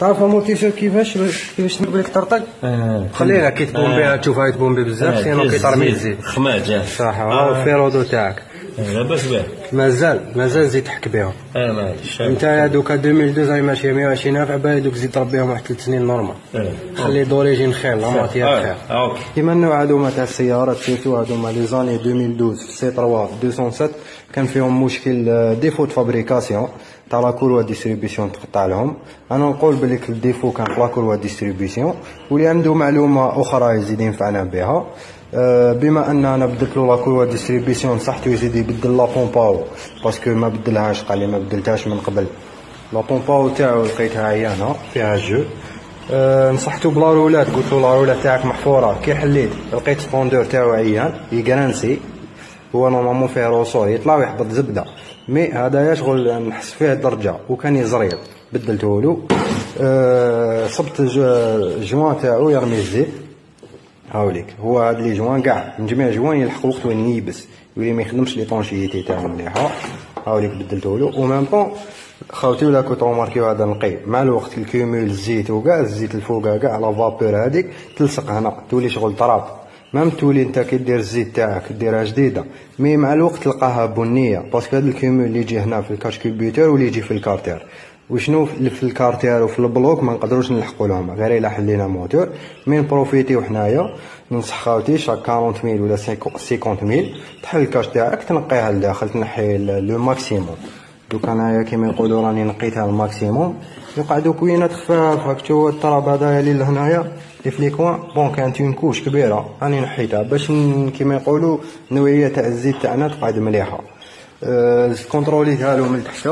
تعرف l'amortisseur كيفاش كيفاش نقول لك طرطق خلينا كي تبومبي بها تشوفها تبومبي بزاف sinon كي ترمي الزيت خماج صح ها ال ferodo تاعك لاباس به مازال مازال زيد تحك بهم. آه معليش أنت دوكا 2012 هاي ماشية 120 ألف عبالي دوك زيد تربيهم واحد ثلاث سنين normal آه. خلي d'origine خير la matière آه. خير. OK. كيما النوع هذوما تاع السيارات surtout هذوما les années 2012 C3 207 كان فيهم مشكل آه، défaut de fabrication. تاع la courroie distribution تقطع لهم. أنا نقول بلي ال défaut كان في la courroie distribution. واللي عنده معلومة أخرى يزيد ينفعنا بها. آه، بما أن أنا بدلت له la courroie distribution نصحته يزيد يبدل لا parce que ما بدلهاش قال لي ما بدلتهاش من قبل. la pompe à eau تاعو لقيتها عيانه فيها jeu أه نصحته ب la roulette قلت له la roulette تاعك محفورة. كي حليت لقيت tendeur تاعو عيان يقرانسي هو نورمالمون فيه روسور يطلع ويحبط زبدة. مي هذا شغل نحس فيه درجة وكان يزريض بدلته له أه صبت جوان تاعو يرمي الزيت. هاوليك. هو هاد لي جوان كاع من جميع جوان يلحق وقت وين ييبس يولي ما يخدمش لي طونشيتي تاعو مليحة. هاوليك بدلته له أو ميم طون خاوتي ولا كنت ماركيو هذا نقي. مع الوقت الكيمول الزيت وكاع الزيت الفوق كاع لا فابور هذيك تلصق هنا تولي شغل تراب même تولي انت كي دير الزيت تاعك ديرها جديدة. mais مع الوقت تلقاها بنية parce que هذا الكيمول اللي يجي هنا في ال cache culbuteur واللي يجي في ال carter. وشنو في ال carter وفي ال bloc ما نقدروش نلحقوا لهم. غير إلا حلينا moteur. mais نبروفيتيو حنايا ننصح خاوتي chaque 40 mille ولا 50 mille تحل ال cache تاعك تنقيها لداخل تنحي le maximum. دوك أنايا كيما يقولوا راني نقيتها ال maximum يقعدوا كوينات خفاف هاك تشوف التراب هذايا اللي لهنايا؟ لي كوان بون كانت اون كوش كبيرة. راني نحيتها. باش كيما يقولوا النوعيه تاع الزيت تاعنا تقعد مليحة. أه كونتروليتها له من تحت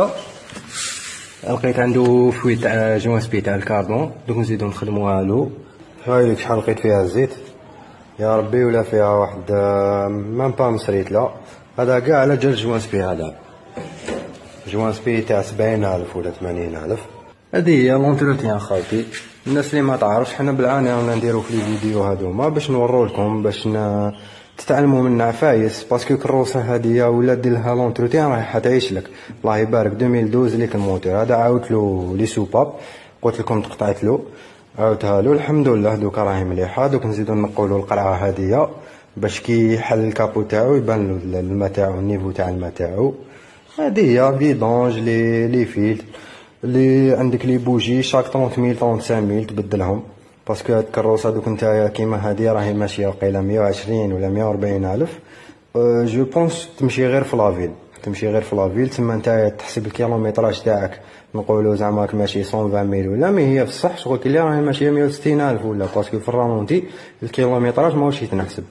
لقيت عنده فويت تاع جوان سبي تاع الكاربون دوك نزيدو نخدموها له هاي لك شحال لقيت فيها الزيت؟ يا ربي ولا فيها واحد آه، مام با مسريت لا. هذا كاع على جال جوان سبي هذا. joint spi تاع سبعين ألف ولا ثمانين ألف. هذه هي l'entretien خاوتي. الناس اللي ما تعرفش حنا بالعاني رانا نديرو في les vidéos هذوما باش نورو لكم باش ن... تتعلموا من عفايس parce que كروسة هذه ولا دير لها l'entretien راح تعيش لك. الله يبارك. 2012 ليك الموتور. هذا عاودت له les soupapes قلت لكم تقطعت له. عاودتها له. الحمد لله دوكا راهي مليحة. دوك نزيدو نقوا له القرعة هذه باش كي يحل ال capot تاعو يبان له الماء تاعو ال niveau تاع الماء تاعو. هذه هي vidange لي لي اللي عندك les bougies chaque 30 mille 35 mille تبدلهم. parce que هاد الكروسه دوك نتايا كيما هادي راهي ماشيه قيله 120 ولا 140 الف je pense تمشي غير في la ville تمشي غير في la ville تما نتايا تحسب ال kilométrage تاعك نقولوا زعما راك ماشي 120 mille ولا mais هي الصح شغل كي راهي ماشيه 160 الف ولا parce que في ال ralenti ال kilométrage ماهوش يتنحسب